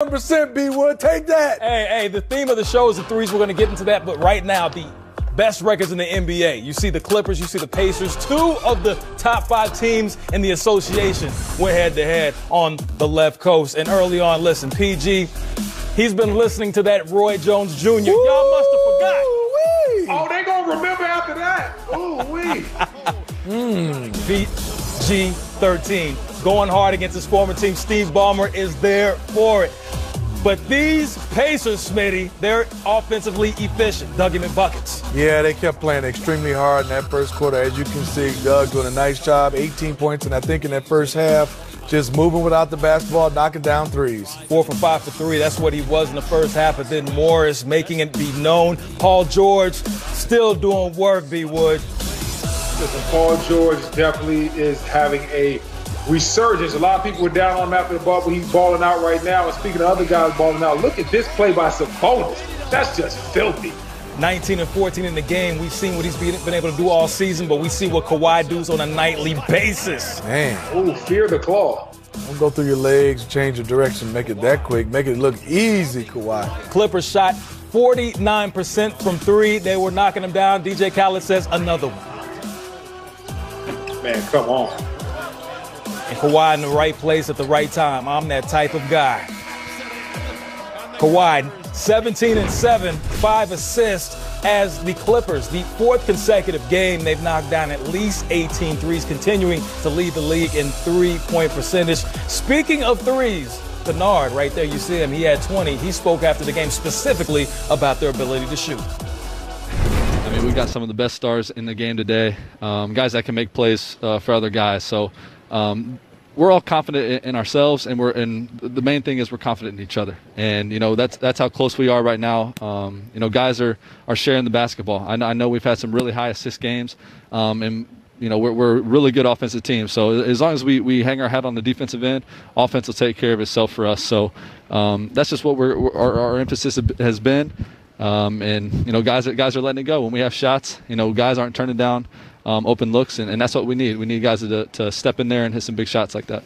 100% B Wood. Take that. Hey, hey, the theme of the show is the threes. We're going to get into that. But right now, the best records in the NBA. You see the Clippers, you see the Pacers. Two of the top five teams in the association went head to head on the left coast. And early on, listen, PG, he's been listening to that Roy Jones Jr. Y'all must have forgot. Oh, they gonna remember after that. Ooh wee. Mm, PG13 going hard against his former team. Steve Ballmer is there for it. But these Pacers, Smitty, they're offensively efficient. Dug him in buckets. Yeah, they kept playing extremely hard in that first quarter. As you can see, Doug doing a nice job. 18 points, and I think in that first half, just moving without the basketball, knocking down threes. Four for five for three. That's what he was in the first half. But then Morris making it be known. Paul George still doing work, B. Wood. Listen, Paul George definitely is having a resurgence. A lot of people were down on him after the ball, but he's balling out right now. And speaking of other guys balling out, look at this play by Sabonis. That's just filthy. 19 and 14 in the game. We've seen what he's been, been able to do all season, but we see what Kawhi does on a nightly basis. Man. Ooh, fear the claw. Don't go through your legs, change your direction, make it that quick, make it look easy, Kawhi. Clippers shot 49% from three. They were knocking them down. DJ Khaled says another one. Man, come on. And Kawhi in the right place at the right time. I'm that type of guy. Kawhi, 17 and 7, five assists as the Clippers, the fourth consecutive game, they've knocked down at least 18 threes, continuing to lead the league in three point percentage. Speaking of threes, Kennard, right there, you see him, he had 20. He spoke after the game specifically about their ability to shoot. I mean, we got some of the best stars in the game today, um, guys that can make plays uh, for other guys. So um, we're all confident in, ourselves, and we're and the main thing is we're confident in each other. And you know that's that's how close we are right now. Um, you know, guys are are sharing the basketball. I know, I know we've had some really high assist games, um, and you know we're, we're a really good offensive team. So as long as we, we hang our hat on the defensive end, offense will take care of itself for us. So um, that's just what we're, our, our emphasis has been. Um, and you know, guys, guys are letting it go when we have shots. You know, guys aren't turning down um, open looks, and, and, that's what we need. We need guys to, to step in there and hit some big shots like that.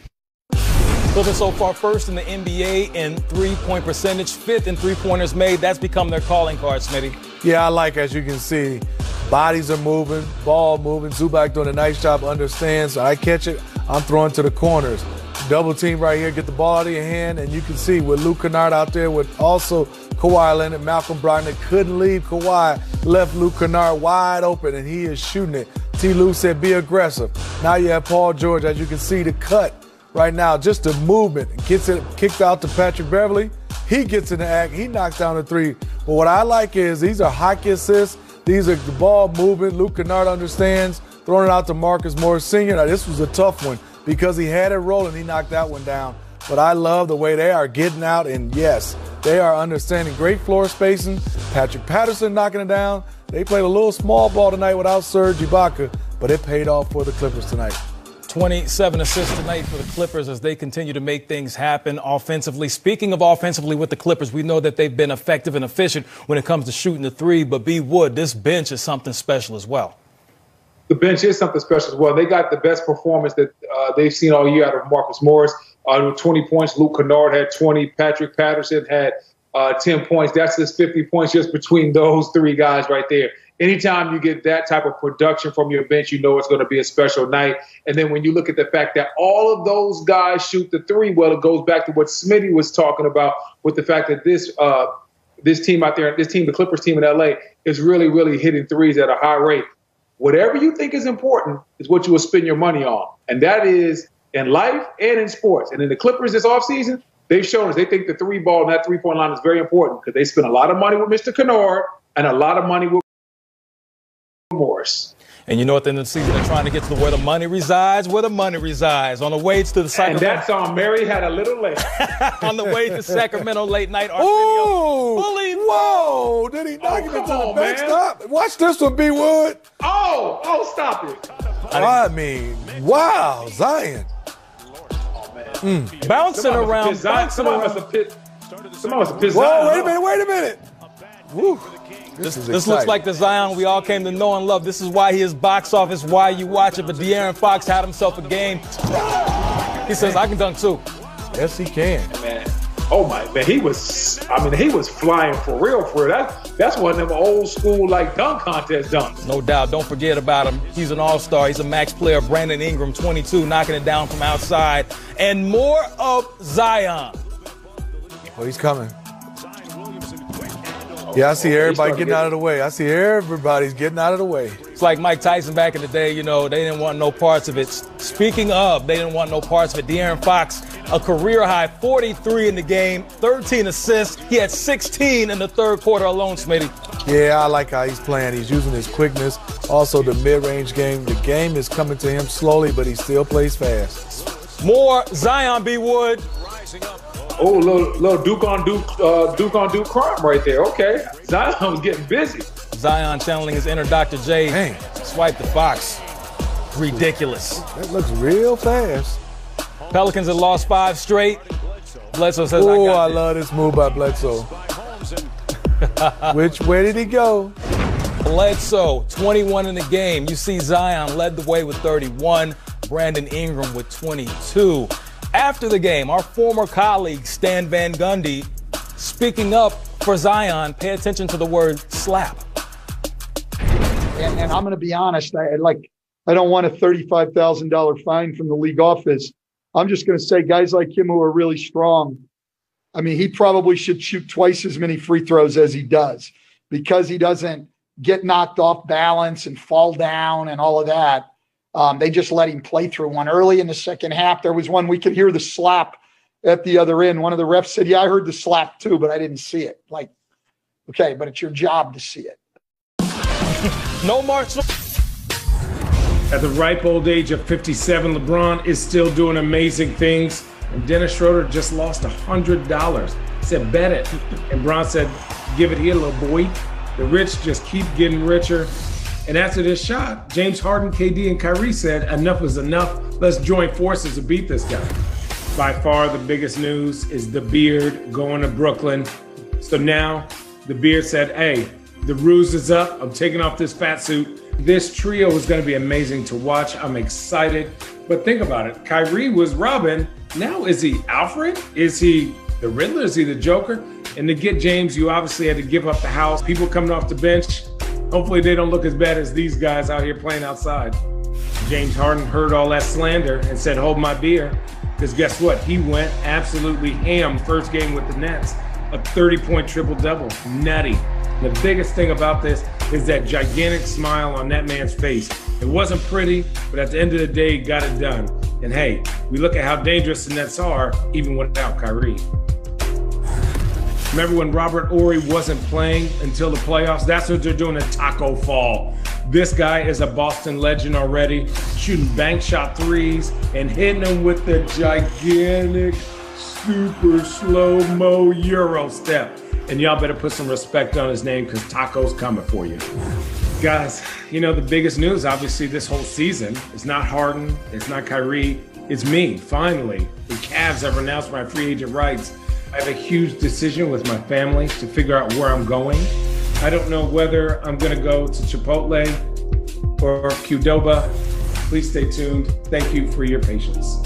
Clippers so far first in the NBA in three-point percentage, fifth in three-pointers made. That's become their calling card, Smitty. Yeah, I like, as you can see, bodies are moving, ball moving. Zubac doing a nice job, understands. I catch it, I'm throwing to the corners. Double team right here, get the ball out of your hand, and you can see with Luke Kennard out there with also Kawhi Leonard, Malcolm Brogdon couldn't leave Kawhi, left Luke Kennard wide open, and he is shooting it. T. Lue said, be aggressive. Now you have Paul George, as you can see, the cut right now, just the movement. Gets it kicked out to Patrick Beverley. He gets in the act. He knocks down the three. But what I like is these are hockey assists. These are the ball movement. Luke Kennard understands. Throwing it out to Marcus Morris Sr. Now, this was a tough one because he had it rolling. He knocked that one down. But I love the way they are getting out. And yes, they are understanding great floor spacing. Patrick Patterson knocking it down. They played a little small ball tonight without Serge Ibaka, but it paid off for the Clippers tonight. 27 assists tonight for the Clippers as they continue to make things happen offensively. Speaking of offensively with the Clippers, we know that they've been effective and efficient when it comes to shooting the three, but B. Wood, this bench is something special as well. The bench is something special as well. They got the best performance that uh, they've seen all year out of Marcus Morris. Uh, 20 points. Luke Kennard had 20. Patrick Patterson had uh, 10 points. That's just 50 points just between those three guys right there. Anytime you get that type of production from your bench, you know it's going to be a special night. And then when you look at the fact that all of those guys shoot the three, well, it goes back to what Smitty was talking about with the fact that this uh, this team out there, this team, the Clippers team in LA, is really, really hitting threes at a high rate. Whatever you think is important is what you will spend your money on, and that is in life and in sports. And in the Clippers this offseason, they've shown us they think the three ball and that three point line is very important because they spend a lot of money with Mr. Kennard and a lot of money with Morris. And you know, at the end of the season, they're trying to get to where the money resides, where the money resides. On the way to the Sacramento. And that song, Mary had a little late. on the way to Sacramento late night. Arsenio fully. Whoa! Did he knock oh, it into the backstop? Watch this one, B Wood. Oh, oh, stop it. I mean, wow, Zion. Mm. Bouncing somebody around. Bouncing somebody around. Must have pit, somebody must have pissed Whoa, wait a minute, wait a minute. Woo. This, this, this looks like the Zion we all came to know and love. This is why he is box office, why you watch it. But De'Aaron Fox had himself a game. He says, I can dunk too. Yes, he can. Man. Oh my man, he was. I mean, he was flying for real. For real. That that's one of them old school like dunk contest dunks. No doubt. Don't forget about him. He's an all star. He's a max player. Brandon Ingram, 22, knocking it down from outside, and more of Zion. Oh, he's coming. Yeah, I see oh, everybody getting out of the way. I see everybody's getting out of the way. It's like Mike Tyson back in the day, you know, they didn't want no parts of it. Speaking of, they didn't want no parts of it. De'Aaron Fox, a career high 43 in the game, 13 assists. He had 16 in the third quarter alone, Smitty. Yeah, I like how he's playing. He's using his quickness, also the mid range game. The game is coming to him slowly, but he still plays fast. More Zion B. Wood. Oh, little, little Duke on Duke, uh, Duke on Duke crime right there. Okay, Zion's getting busy. Zion channeling his inner Dr. J. Dang. Swipe the Fox. Ridiculous. That looks real fast. Pelicans have lost five straight. Bledsoe says, Oh, I, I love this move by Bledsoe. Which way did he go? Bledsoe, 21 in the game. You see Zion led the way with 31. Brandon Ingram with 22. After the game, our former colleague Stan Van Gundy speaking up for Zion. Pay attention to the word slap. And, and I'm going to be honest. I like. I don't want a thirty-five thousand dollar fine from the league office. I'm just going to say, guys like him who are really strong. I mean, he probably should shoot twice as many free throws as he does because he doesn't get knocked off balance and fall down and all of that. Um, they just let him play through one early in the second half. There was one we could hear the slap at the other end. One of the refs said, "Yeah, I heard the slap too, but I didn't see it." Like, okay, but it's your job to see it. No March. At the ripe old age of 57, LeBron is still doing amazing things. And Dennis Schroeder just lost $100. He said, bet it. And Bron said, give it here, little boy. The rich just keep getting richer. And after this shot, James Harden, KD, and Kyrie said, enough is enough. Let's join forces to beat this guy. By far, the biggest news is the beard going to Brooklyn. So now the beard said, hey, the ruse is up. I'm taking off this fat suit. This trio is going to be amazing to watch. I'm excited. But think about it. Kyrie was Robin. Now is he Alfred? Is he the Riddler? Is he the Joker? And to get James, you obviously had to give up the house. People coming off the bench. Hopefully they don't look as bad as these guys out here playing outside. James Harden heard all that slander and said, hold my beer. Because guess what? He went absolutely ham first game with the Nets. A 30 point triple double. Nutty. The biggest thing about this is that gigantic smile on that man's face. It wasn't pretty, but at the end of the day, got it done. And hey, we look at how dangerous the Nets are, even without Kyrie. Remember when Robert Horry wasn't playing until the playoffs? That's what they're doing at Tacko Fall. This guy is a Boston legend already, shooting bank shot threes and hitting them with the gigantic, super slow mo Euro step. And y'all better put some respect on his name because Tacko's coming for you. Guys, you know, the biggest news, obviously, this whole season is not Harden, it's not Kyrie, it's me, finally. The Cavs have renounced my free agent rights. I have a huge decision with my family to figure out where I'm going. I don't know whether I'm going to go to Chipotle or Qdoba. Please stay tuned. Thank you for your patience.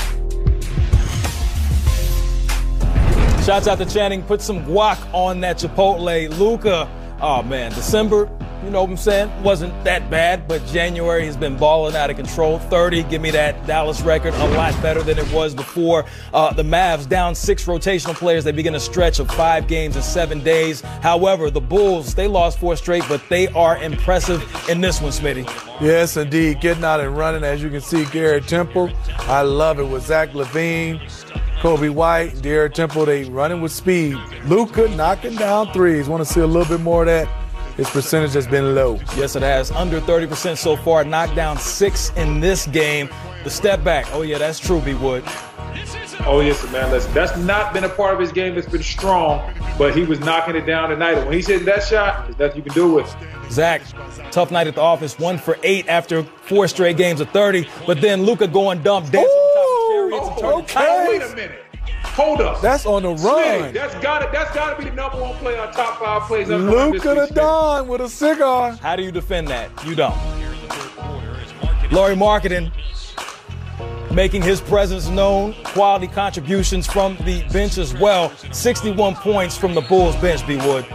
Shouts out to Channing. Put some guac on that Chipotle. Luka. Oh man, December. You know what I'm saying? Wasn't that bad, but January has been balling out of control. 30, give me that Dallas record. A lot better than it was before. Uh, the Mavs down six rotational players. They begin a stretch of five games in seven days. However, the Bulls, they lost four straight, but they are impressive in this one, Smitty. Yes, indeed. Getting out and running. As you can see, Garrett Temple. I love it with Zach LaVine, Coby White, Garrett Temple. They running with speed. Luka knocking down threes. Want to see a little bit more of that. His percentage has been low. Yes, it has. Under 30% so far. Knocked down six in this game. The step back. Oh, yeah, that's true, B. Wood. Oh yes, man. Listen, that's not been a part of his game that's been strong, but he was knocking it down tonight. And when he's hitting that shot, there's nothing you can do with. it. Zach, tough night at the office. One for eight after four straight games of 30. But then Luka going dumb, dancing on top of chariots and turning okay. Wait a minute. Hold up. That's on the Smitty, run. That's got it. That's got to be the number one play on top five plays. ever on this Luka the week's Smitty. Don with a cigar. How do you defend that? You don't. Lauri Markkanen. making his presence known. Quality contributions from the bench as well. 61 points from the Bulls bench, B. Wood.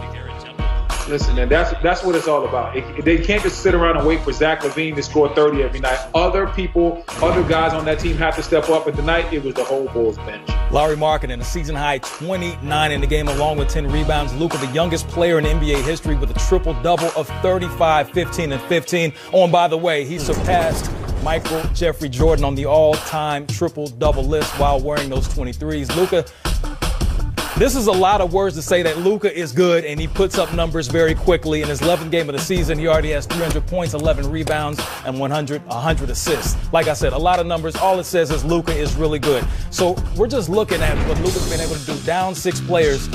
Listen, and that's that's what it's all about. It, they can't just sit around and wait for Zach LaVine to score 30 every night. Other people, other guys on that team have to step up. And tonight, it was the whole Bulls bench. Lauri Markkanen, a season high 29 in the game, along with 10 rebounds. Luka, the youngest player in NBA history with a triple double of 35, 15, and 15. Oh, and by the way, he surpassed Michael Jeffrey Jordan on the all time triple double list while wearing those 23s. Luka this is a lot of words to say that Luka is good and he puts up numbers very quickly. In his 11th game of the season, he already has 300 points, 11 rebounds, and 100 100 assists. Like I said, a lot of numbers. All it says is Luka is really good. So we're just looking at what Luka's been able to do. Down six players.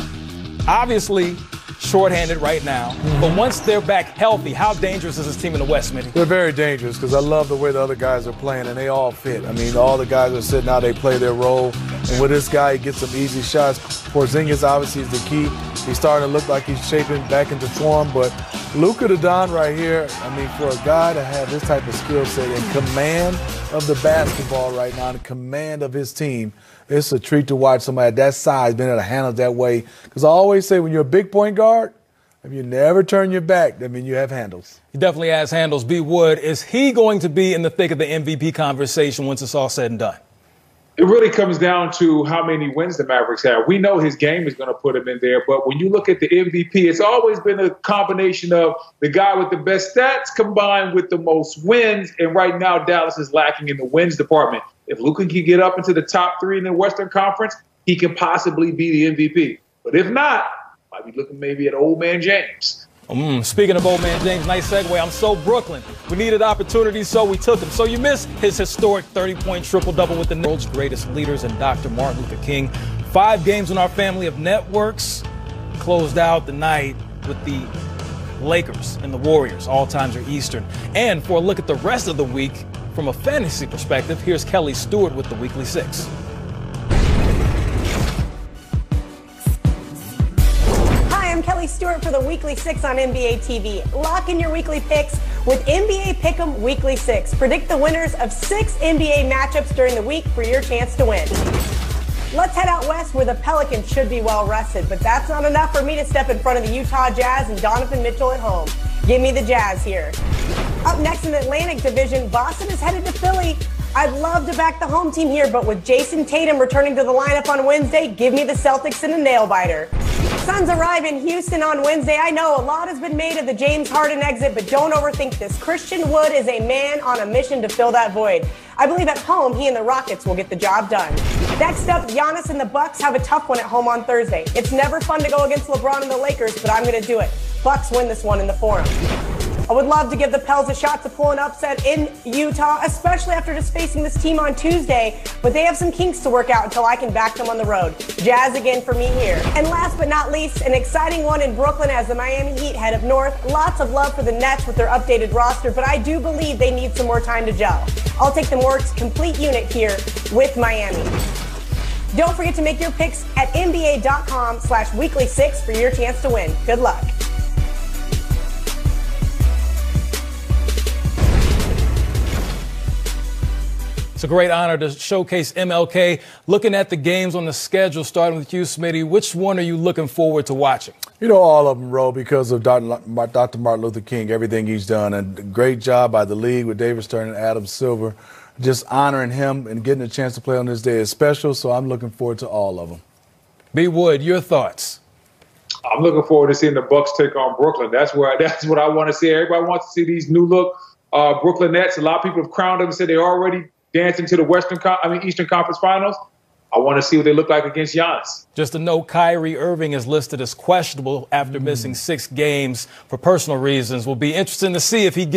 Obviously, shorthanded right now. Mm-hmm. But once they're back healthy, how dangerous is this team in the West, Smitty? They're very dangerous because I love the way the other guys are playing, and they all fit. I mean, all the guys are sitting out, they play their role. And with this guy, he gets some easy shots. Porzingis obviously is the key. He's starting to look like he's shaping back into form, but Luka Don right here, I mean, for a guy to have this type of skill set and command of the basketball right now, the command of his team, it's a treat to watch somebody that size being able to handle that way. Because I always say when you're a big point guard, if you never turn your back, that means you have handles. He definitely has handles. B. Wood, is he going to be in the thick of the MVP conversation once it's all said and done? It really comes down to how many wins the Mavericks have. We know his game is going to put him in there, but when you look at the MVP, it's always been a combination of the guy with the best stats combined with the most wins. And right now, Dallas is lacking in the wins department. If Luka can get up into the top three in the Western Conference, he can possibly be the MVP. But if not, might be looking maybe at old man James. Mm, speaking of old man James, nice segue. I'm so Brooklyn. We needed opportunities, so we took them. So you missed his historic 30-point triple-double with the world's greatest leaders and Dr. Martin Luther King. Five games in our family of networks. Closed out the night with the Lakers and the Warriors. All times are Eastern. And for a look at the rest of the week from a fantasy perspective, here's Kelly Stewart with the Weekly Six. The Weekly Six on NBA TV. Lock in your weekly picks with NBA Pick'em Weekly Six. Predict the winners of six NBA matchups during the week for your chance to win. Let's head out west where the Pelicans should be well rested, but that's not enough for me to step in front of the Utah Jazz and Donovan Mitchell at home. Give me the Jazz here. Up next in the Atlantic Division, Boston is headed to Philly. I'd love to back the home team here, but with Jayson Tatum returning to the lineup on Wednesday, give me the Celtics in a nail biter. Suns arrive in Houston on Wednesday. I know a lot has been made of the James Harden exit, but don't overthink this. Christian Wood is a man on a mission to fill that void. I believe at home, he and the Rockets will get the job done. Next up, Giannis and the Bucks have a tough one at home on Thursday. It's never fun to go against LeBron and the Lakers, but I'm going to do it. Bucks win this one in the Forum. I would love to give the Pels a shot to pull an upset in Utah, especially after just facing this team on Tuesday. But they have some kinks to work out until I can back them on the road. Jazz again for me here. And last but not least, an exciting one in Brooklyn as the Miami Heat head up north. Lots of love for the Nets with their updated roster, but I do believe they need some more time to gel. I'll take the more complete unit here with Miami. Don't forget to make your picks at NBA.com slash weekly six for your chance to win. Good luck. It's a great honor to showcase MLK. Looking at the games on the schedule, starting with you, Smitty, which one are you looking forward to watching? You know, all of them, Ro, because of Dr. Martin Luther King, everything he's done. And great job by the league with David Stern and Adam Silver. Just honoring him and getting a chance to play on this day is special, so I'm looking forward to all of them. B. Wood, your thoughts? I'm looking forward to seeing the Bucks take on Brooklyn. That's where that's what I want to see. Everybody wants to see these new look uh, Brooklyn Nets. A lot of people have crowned them and said they're already dancing to the Western, I mean Eastern Conference Finals. I want to see what they look like against Giannis. Just to note, Kyrie Irving is listed as questionable after mm. missing six games for personal reasons. Will be interesting to see if he gets.